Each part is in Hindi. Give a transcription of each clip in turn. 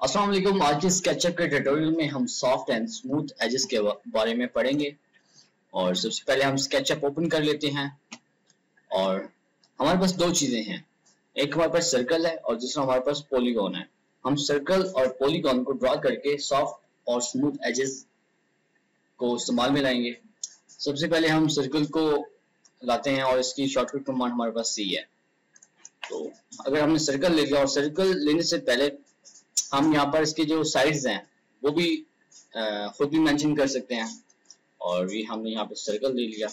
अस्सलाम वालेकुम आज के स्केचअप के ट्यूटोरियल में हम सॉफ्ट एंड स्मूथ एजेस के बारे में पढ़ेंगे। और सबसे पहले हम स्केचअप ओपन कर लेते हैं। और हमारे पास दो चीज़ें हैं। एक हमारे पास सर्कल है और दूसरा हमारे पास पॉलीगॉन है। हम सर्कल और पॉलीगॉन को ड्रॉ करके सॉफ्ट और स्मूथ एजेस को इस्तेमाल में लाएँगे। सबसे पहले हम सर्कल को लाते हैं और इसकी शॉर्टकट कमांड हमारे पास सी है। तो अगर हमने सर्कल ले लिया और सर्कल लेने से पहले हम यहाँ पर इसके जो साइड्स हैं, वो भी खुद भी मेंशन कर सकते हैं। और ये हमने यहाँ पे सर्कल ले लिया।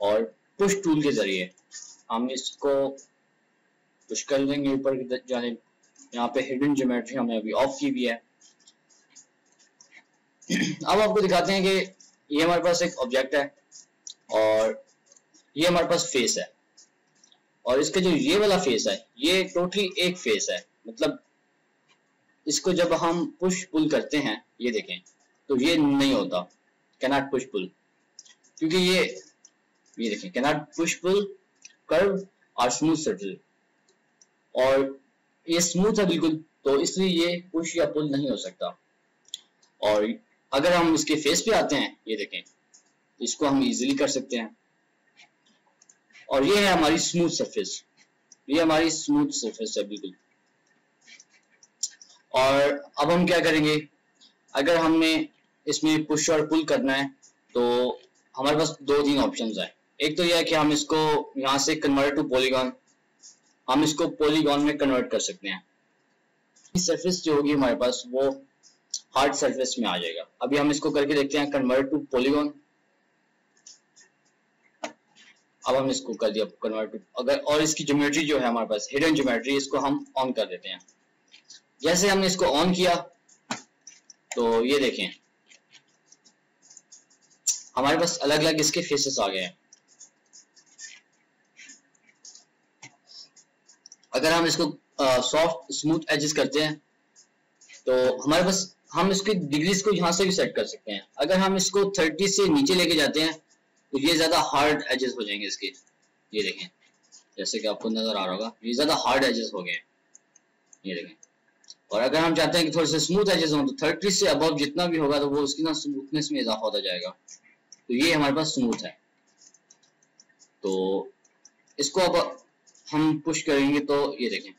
और पुश टूल के ज़रिए हम इसको पुश कर देंगे ऊपर की जाने, यहाँ पे हिडन ज्योमेट्री हमने अभी ऑफ़ की भी है। अब आपको दिखाते हैं कि ये हमारे पास एक ऑब्जेक्ट है और ये हमारे पास फेस है। और इसका जो ये वाला फेस है, ये टोटली एक फेस है। मतलब इसको जब हम पुश पुल करते हैं, ये देखें तो ये नहीं होता। कैनॉट पुश पुल क्योंकि ये ये देखें कैनॉट पुश पुल कर्व और स्मूथ सर्कल और ये स्मूथ है बिल्कुल तो इसलिए ये पुश या पुल नहीं हो सकता। और अगर हम इसके फेस पे आते हैं, ये देखें इसको हम इजीली कर सकते हैं। और ये है हमारी स्मूथ सरफेस ये हमारी स्मूथ सरफेस है बिल्कुल। और अब हम क्या करेंगे? अगर हमने इसमें पुश और पुल करना है तो हमारे पास दो तीन ऑप्शन है। एक तो यह है कि हम इसको यहाँ से कन्वर्ट टू पॉलीगॉन हम इसको पॉलीगॉन में कन्वर्ट कर सकते हैं। सरफेस जो होगी हमारे पास, वो हार्ड सरफेस में आ जाएगा। अभी हम इसको करके देखते हैं कन्वर्ट टू पॉलीगॉन अब हम इसको कर दिया कन्वर्ट टू अगर और इसकी ज्योमेट्री जो है हमारे पास हिडन ज्योमेट्री इसको हम ऑन कर देते हैं। जैसे हमने इसको ऑन किया तो ये देखें। हमारे पास अलग अलग इसके फेसेस आ गए हैं। अगर हम इसको सॉफ्ट स्मूथ एजेस करते हैं तो हमारे पास, हम इसकी डिग्रीज को यहाँ से भी सेट कर सकते हैं। अगर हम इसको 30 से नीचे लेके जाते हैं तो ये ज़्यादा हार्ड एजेस हो जाएँगे इसके। ये देखें, जैसे कि आपको नज़र आ रहा होगा, ये ज़्यादा हार्ड एजेस हो गए ये देखें। और अगर हम चाहते हैं कि थोड़े से स्मूथ एजेस हो तो थर्टी से अब जितना भी होगा तो वो उसकी ना स्मूथनेस में इजाफा होता जाएगा। तो ये हमारे पास स्मूथ है। तो इसको अब हम पुश करेंगे तो ये देखें।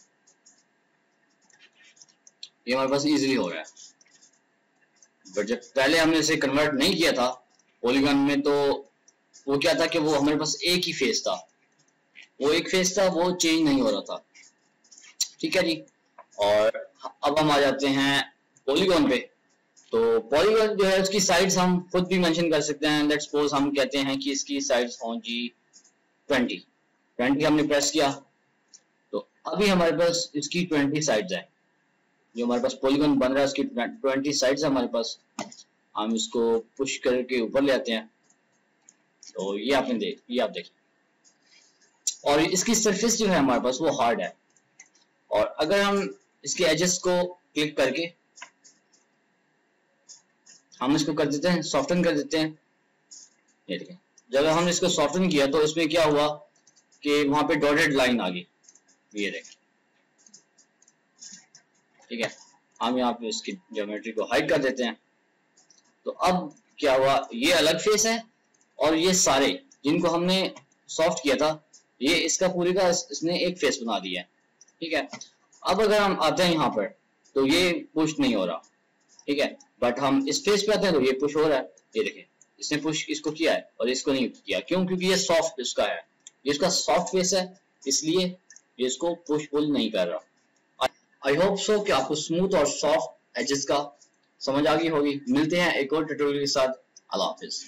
ये हमारे पास इजीली हो रहा है। बट जब पहले हमने इसे कन्वर्ट नहीं किया था पॉलीगन में तो वो क्या था कि वो हमारे पास एक ही फेस था। वो एक फेस था, वो चेंज नहीं हो रहा था। ठीक है जी? और अब हम आ जाते हैं पॉलीगॉन पे। तो पॉलीगॉन जो है, उसकी साइड्स हम खुद भी मेंशन कर सकते हैं। लेट्स सपोज़ हम कहते हैं कि इसकी साइड्स हों जी ट्वेंटी ट्वेंटी हमने प्रेस किया। तो अभी हमारे पास इसकी ट्वेंटी साइड्स है। जो हमारे पास पॉलीगॉन बन रहा है, उसकी ट्वेंटी साइड्स हमारे पास। हम इसको पुश करके ऊपर ले आते हैं। तो ये आपने देख ये आप देखिए। और इसकी सरफेस जो है हमारे पास वो हार्ड है। और अगर हम इसके एजेस को क्लिक करके हम इसको कर देते हैं सॉफ्टन कर देते हैं। ये देखें जब हमने इसको सॉफ्टन किया तो इसमें क्या हुआ कि वहाँ पे डॉटेड लाइन आ गई। ये देखें। ठीक है। हम यहाँ पे इसकी ज्योमेट्री को हाइड कर देते हैं। तो अब क्या हुआ? ये अलग फेस है और ये सारे जिनको हमने सॉफ्ट किया था, ये इसका पूरी का इसने एक फेस बना दिया है। ठीक है। अब अगर हम आते हैं यहाँ पर तो ये पुश नहीं हो रहा, ठीक है? बट हम इस फेस पे आते हैं तो ये पुश हो रहा है। ये देखें, इसने पुश इसको किया है और इसको नहीं किया। क्यों? क्योंकि ये सॉफ्ट इसका है। ये इसका सॉफ्ट फेस है, इसलिए ये इसको पुश पुल नहीं कर रहा। आई होप सो कि आपको स्मूथ और सॉफ्ट एजेस का समझ आ गई होगी। मिलते हैं एक और ट्यूटोरियल के साथ। अल्लाह हाफिज़।